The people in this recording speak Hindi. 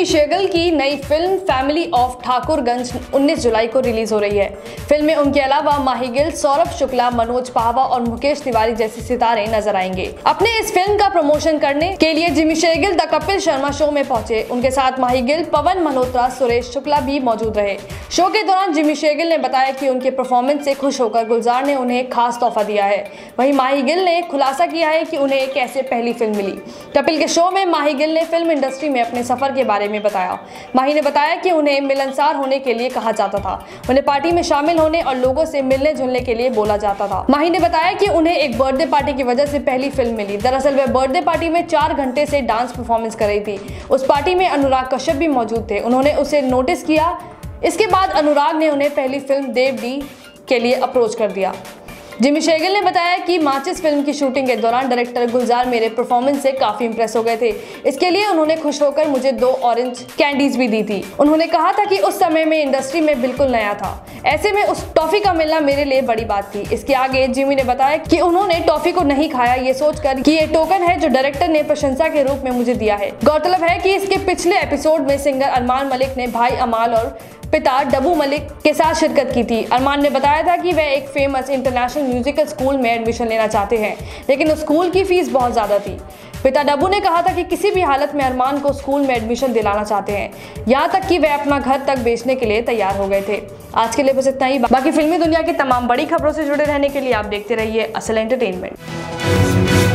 जिमी शेगल की नई फ़िल्म फैमिली ऑफ़ ठाकुरगंज 19 जुलाई को रिलीज़ हो रही है। फ़िल्म में उनके अलावा माही गिल, सौरभ शुक्ला, मनोज पाहवा और मुकेश तिवारी जैसे सितारे नज़र आएँगे। अपने इस फ़िल्म का प्रमोशन करने के लिए Jimmy शेगिल the Kapil Sharma show में पहुँचे। उनके साथ माही गिल, पवन मल्होत्रा, सुरेश शुक्ला भी मौजूद रहे। शो के दौरान जिमी शेगिल ने बताया की उनके परफॉर्मेंस से खुश होकर गुलजार ने उन्हें खास तोहफा दिया है। वही माही गिल ने खुलासा किया है कि उन्हें कैसे पहली फ़िल्म मिली। कपिल के शो में माही गिल ने फ़िल्म इंडस्ट्री में अपने सफ़र के बारे में बताया। माही ने बताया कि उन्हें मिलनसार होने के लिए कहा जाता था। उन्हें पार्टी में शामिल होने और लोगों से मिलने जुलने के लिए बोला जाता था। माही ने बताया कि उन्हें एक बर्थडे पार्टी की वजह से पहली फ़िल्म मिली। दरअसल वह बर्थडे पार्टी में चार घंटे से डांस परफॉर्मेंस कर रही थी। उस पार्टी में अनुराग कश्यप भी मौजूद थे। उन्होंने उसे नोटिस किया। इसके बाद अनुराग ने उन्हें पहली फ़िल्म देव डी के लिए अप्रोच कर दिया। जिमी शेगल ने बताया कि माचिस फ़िल्म की शूटिंग के दौरान डायरेक्टर गुलजार मेरे परफॉर्मेंस से काफ़ी इंप्रेस हो गए थे। इसके लिए उन्होंने खुश होकर मुझे दो ऑरेंज कैंडीज भी दी थी। उन्होंने कहा था कि उस समय में इंडस्ट्री में बिल्कुल नया था। ऐसे में उस टॉफी का मिलना मेरे लिए बड़ी बात थी। इसके आगे जिमी ने बताया कि उन्होंने टॉफी को नहीं खाया, ये सोचकर कि ये टोकन है जो डायरेक्टर ने प्रशंसा के रूप में मुझे दिया है। गौरतलब है कि इसके पिछले एपिसोड में सिंगर अरमान मलिक ने भाई अमाल और पिता डबू मलिक के साथ शिरकत की थी। अरमान ने बताया था कि वह एक फ़ेमस इंटरनेशनल म्यूजिकल स्कूल में एडमिशन लेना चाहते हैं, लेकिन उस स्कूल की फ़ीस बहुत ज़्यादा थी। पिता डब्बू ने कहा था कि किसी भी हालत में अरमान को स्कूल में एडमिशन दिलाना चाहते हैं। यहाँ तक कि वह अपना घर तक बेचने के लिए तैयार हो गए थे। आज के लिए बस इतना ही। बाकी फिल्मी दुनिया की तमाम बड़ी खबरों से जुड़े रहने के लिए आप देखते रहिए असल एंटरटेनमेंट